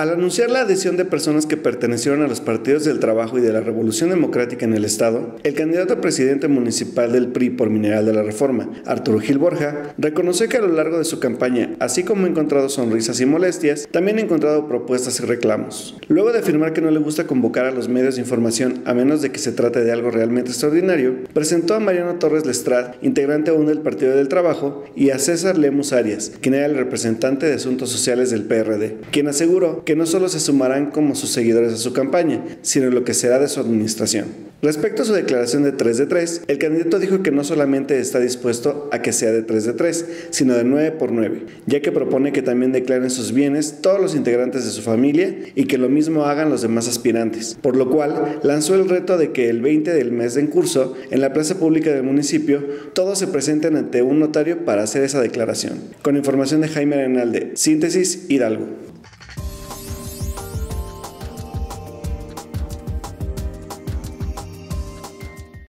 Al anunciar la adhesión de personas que pertenecieron a los partidos del trabajo y de la Revolución Democrática en el Estado, el candidato a presidente municipal del PRI por Mineral de la Reforma, Arturo Gil Borja, reconoció que a lo largo de su campaña, así como ha encontrado sonrisas y molestias, también ha encontrado propuestas y reclamos. Luego de afirmar que no le gusta convocar a los medios de información a menos de que se trate de algo realmente extraordinario, presentó a Mariano Torres Lestrad, integrante aún del Partido del Trabajo, y a César Lemus Arias, quien era el representante de Asuntos Sociales del PRD, quien aseguró que no solo se sumarán como sus seguidores a su campaña, sino lo que será de su administración. Respecto a su declaración de 3 de 3, el candidato dijo que no solamente está dispuesto a que sea de 3 de 3, sino de 9 por 9, ya que propone que también declaren sus bienes todos los integrantes de su familia y que lo mismo hagan los demás aspirantes, por lo cual lanzó el reto de que el 20 del mes en curso, en la plaza pública del municipio, todos se presenten ante un notario para hacer esa declaración. Con información de Jaime Arenalde, Síntesis Hidalgo.